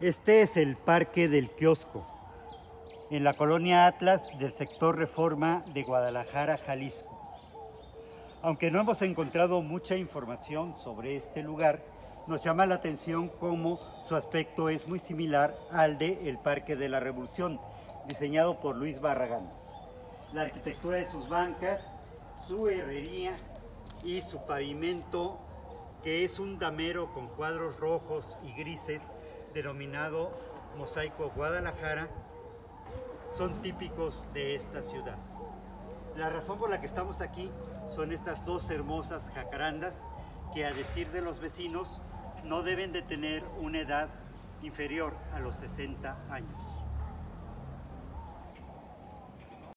Este es el Parque del Kiosco, en la colonia Atlas del sector Reforma de Guadalajara, Jalisco. Aunque no hemos encontrado mucha información sobre este lugar, nos llama la atención cómo su aspecto es muy similar al de el Parque de la Revolución, diseñado por Luis Barragán. La arquitectura de sus bancas, su herrería y su pavimento, que es un damero con cuadros rojos y grises, denominado Mosaico Guadalajara, son típicos de esta ciudad. La razón por la que estamos aquí son estas dos hermosas jacarandas que a decir de los vecinos no deben de tener una edad inferior a los 60 años.